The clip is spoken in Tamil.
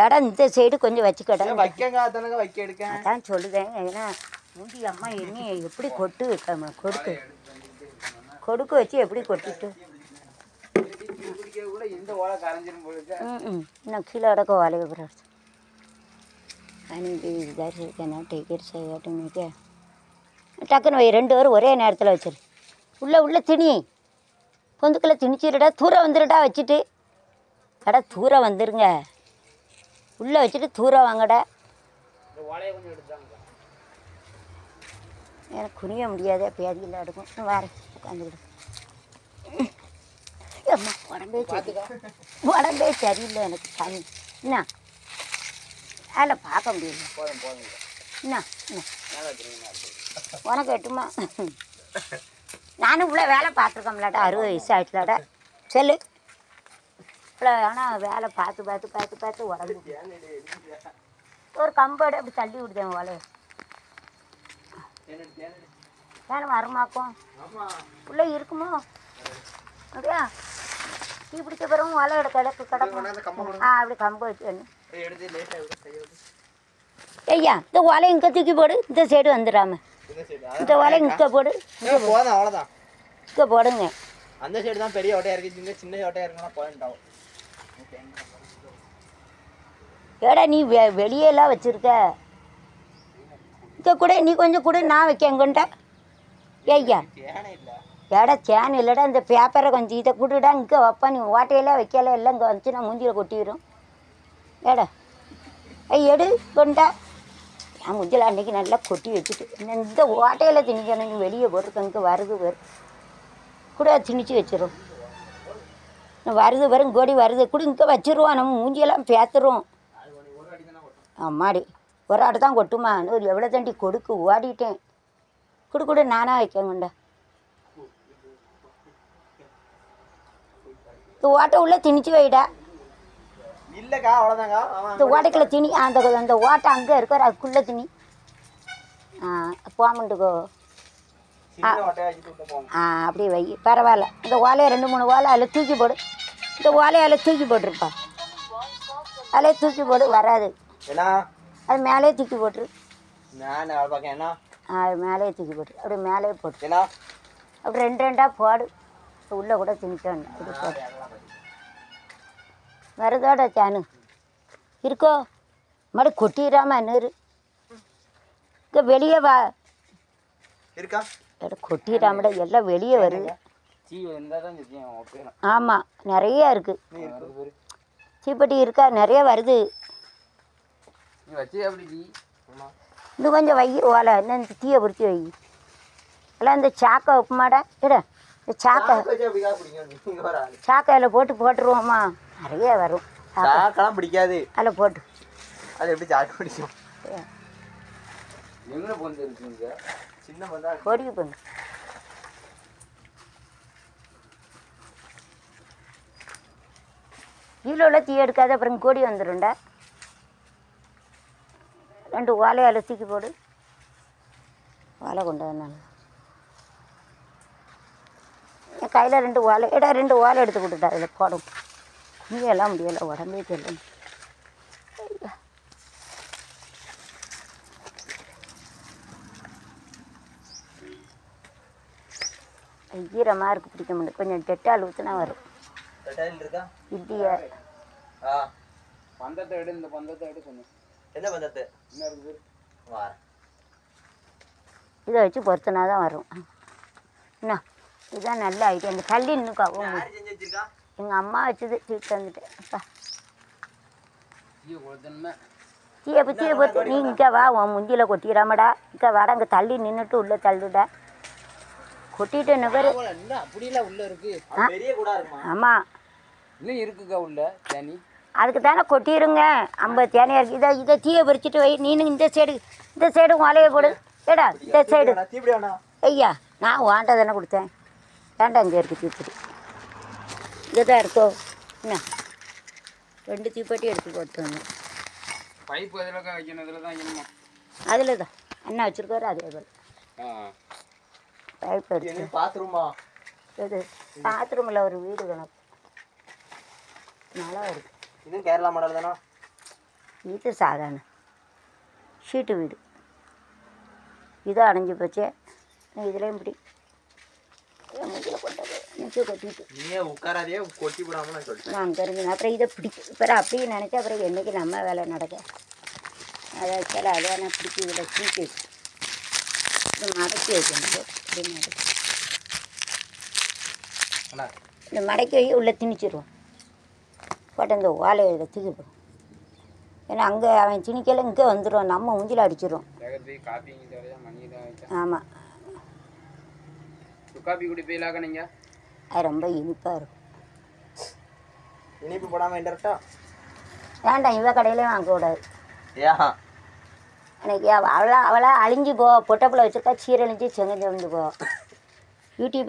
இடம் இந்த சைடு கொஞ்சம் வச்சுக்கடா. அதான் சொல்லுதேன். ஏன்னா முந்தி அம்மா என்ன எப்படி கொட்டு வைக்காம கொடுக்கு. கொடுக்கு வச்சு எப்படி கொட்டிட்டு? இன்னும் கீழே அடக்க வாழைய போகிறார் அன்னைக்கு இதாக இருக்கேன் டிக்கெட் செய்யட்டும்னுட்டு டக்குன்னு வை ரெண்டு பேரும் ஒரே நேரத்தில் வச்சிரு. உள்ள உள்ள திணி. பொந்துக்குள்ளே திணிச்சிருடா தூரம் வந்துருடா வச்சுட்டு. அடா தூரம் வந்துருங்க. உள்ளே வச்சுட்டு தூரம் வாங்கடா. எனக்கு குனிய முடியாதே பேதியில் எடுக்கும். வரேன் உட்காந்துக்கிடு. அம்மா உடம்பே சரி உடம்பே சரியில்லை எனக்கு தண்ணி என்ன அதில் பார்க்க முடியல. என்ன. உனக்கு எட்டுமா? நானும் இவ்வளோ வேலை பார்த்துருக்கோம்லடா. அறுபது வயசு ஆயிடுச்சுலடா சொல்லு. இவ்வளோ ஆனால் வேலை பார்த்து பார்த்து பார்த்து பார்த்து உடம்பு. ஒரு கம்போடு அப்படி தள்ளி விடுதேன் தேனடி. வேலை வரமாக்கும் உள்ளே இருக்குமோ? அப்படியா? டீ பிடிக்க பிறகு வலை எடுக்க கிடக்கு கிடக்கும். ஆ அப்படி கம்பு வச்சு ஐயா இந்த வலை இங்கே தூக்கி போடு. இந்த சைடு வந்துடாம. இந்த வலை இங்கே போடு. போதும் அவ்வளோதான் இங்கே போடுங்க. அந்த சைடு தான் பெரிய ஓட்டையா இருக்கு. இங்க சின்ன ஓட்டையா இருக்குன்னா பாயிண்ட் ஏடா நீ வெ வெளியெல்லாம் வச்சுருக்க. இங்கே கூட நீ கொஞ்சம் கூட நான் வைக்க எங்கண்டா ஐயா ஏடா சேன் இல்லைடா இந்த பேப்பரை கொஞ்சம் இதை கொடுடா இங்கே வைப்பா நீ ஓட்டையெல்லாம் வைக்கல எல்லாம் இங்கே வந்துச்சுன்னா மூஞ்சியில் கொட்டிடும் ஏடா ஐ எடு கொண்டா. என் மூஞ்சில் அன்றைக்கி நல்லா கொட்டி வச்சுட்டு இன்னும் இந்த ஓட்டையில் திணிக்கணும் நீ வெளியே போட்டிருக்க இங்கே வருது வரும் கூட திணிச்சு வச்சிடும் வருது வரும் கோடி வருது. கூட இங்கே வச்சிருவோம் நம்ம மூஞ்சியெல்லாம் பேத்துருவோம் ஆமாடி. ஒரு ஆடு தான் கொட்டுமா? இன்னும் எவ்வளோ தாண்டி கொடுக்கு? ஓடிட்டேன். கொடு கொடு நானாக வைக்கங்கண்டா இந்த. ஓட்டை உள்ள திணிச்சு வைடா. இல்லக்கா அவ்வளோதாங்க இந்த ஓட்டைக்குள்ள திணி அந்த அந்த ஓட்டை அங்கே இருக்கிற அதுக்குள்ளே திணி. ஆ போமண்டுக்கோ ஆ அப்படியே வை. பரவாயில்ல. இந்த ஓலையை ரெண்டு மூணு ஓலை அதில் தூக்கி போடு. இந்த ஓலையை அதில் தூக்கி போட்டுருப்பா. அதிலே தூக்கி போடு வராது. ஏன்னா அது மேலே தூக்கி போட்டுரு. நான் வேலை பார்க்கேன் என்ன? அது மேலே தூக்கி போட்டுரு. அப்படியே மேலே போட்டு ஏன்னா? அப்படி ரெண்டு ரெண்டாக போடு. உள்ளே கூட திணிக்கணும் அப்படி போடு. வருதோட சேனு இருக்கோ? மறு கொட்டிடாம இன்னொரு இங்கே வெளியே வா. இருக்கா? எட கொட்டிடாமட எல்லாம் வெளியே வருது ஆமாம் நிறைய இருக்குது தீப்பெட்டி இருக்கா? நிறைய வருது. நீ வச்சு எப்படி டீ? ஆமா இன்னும் கொஞ்சம் வை ஓலை இன்னும் தீயை பிடிச்சி வை. எல்லாம் இந்த சாக்கை உப்புமாடா இட இந்த சாக்கை ஆளு சாக்கையில் போட்டு போட்டுருவோமா நிறைய வரும். சாக்கை. சாக்கெல்லாம் பிடிக்காது. அதில் போட்டு. அது எப்படி சாக்கு பிடிக்கும்? எங்கே பொந்து இருக்குங்க சின்ன பந்தா தீ எடுக்காத அப்புறம் கோடி வந்துடும்டா. ரெண்டு ஓலையால் தூக்கி போடு. ஓலை கொண்டு வந்தாங்க என் கையில் ரெண்டு ஓலை எடா ரெண்டு ஓலை எடுத்து கொடுட்டா அதில் போடும். குனியெல்லாம் முடியலை உடம்பே தெரியல. ஈரமாக இருக்கு பிடிக்க முடியல கொஞ்சம் டெட்டால் ஊற்றினா வரும். இல்லையா பந்தத்தை எடு இந்த பந்தத்தை எடு கொஞ்சம் எந்த பந்தத்து என்ன இருக்குது வார இதை வச்சு பொறுத்தனா தான் வரும். என்ன? இதுதான் நல்ல ஐடியா இந்த கல்லி வச்சிருக்கா? எங்கள் அம்மா வச்சது தூக்கிட்டு வந்துட்டேன் அப்பா. தீயை பற்றியை பொறுத்து நீ இங்கே வா உன் முந்தியில் கொட்டிடாமடா இங்கே வாடா அங்கே தள்ளி நின்றுட்டு உள்ளே தள்ளுடா. கொட்டிட்டு என்ன பேர்? அப்படிலாம் உள்ள இருக்கு. அது பெரிய கூட இருக்குமா? ஆமாம் இன்னும் இருக்குக்கா உள்ள தேனி. அதுக்கு தானே கொட்டிடுங்க ஐம்பது தேனையாக இருக்குது இதை இதை தீயை பறிச்சுட்டு வை. நீனு இந்த சைடு இந்த சைடு வலையை போடு. ஏடா இந்த சைடு. ஐயா நான் வாண்ட தானே கொடுத்தேன். வேண்டாம் இங்கே இருக்குது தீப்பெட்டி இங்கே தான் இருக்கோ? என்ன? ரெண்டு தீப்பெட்டி எடுத்து போட்டு வந்தேன் பைப்பு எதில் வைக்கணும்? இதில் தான் அதில் தான் அண்ணா வச்சுருக்காரு அதே போல். பைப் எடுத்து என்ன பாத்ரூமா? இது பாத்ரூமில் ஒரு வீடு கணக்கு. நல்லா இருக்கு. இதுவும் கேரளா மாடல் தானே? இது சாதாரண. ஷீட்டு வீடு. இது அடைஞ்சு போச்சே. இதுலேயும் இப்படி மூச்சில் கொண்டது மூச்சு கொட்டிட்டு. நீயே உட்காராதே கொட்டி நான் அப்புறம் இதை பிடிக்கும் அப்புறம் அப்படியே நினச்சா அப்புறம் என்றைக்கு நம்ம வேலை நடக்க? அதை வச்சால அதை நான் பிடிச்சி இதில் தூக்கி வச்சு. இதை மடக்கி வைக்கணும். இதை இப்படி மடக்கி இந்த மடக்கி உள்ளே திணிச்சிருவோம். போட்டு இந்த ஓலையை இதை தூக்கி போடும் ஏன்னா அங்கே அவன் திணிக்கல இங்கே வந்துடும் நம்ம மூஞ்சில் அடிச்சிடும் காப்பி ஆமாம் குடிப்பீங்களாக்க அது ரொம்ப இனிப்பாக இருக்கும். இனிப்பு போடாம இன்டெரக்டா வேண்டாம் இவ கடையிலையும் வாங்கக்கூடாது ஏன்? எனக்கு அவளா அவளா அழிஞ்சு போ. பொட்டப்பில் வச்சுருக்கா சீரழிஞ்சு செங்கஞ்சு போ. யூடியூப்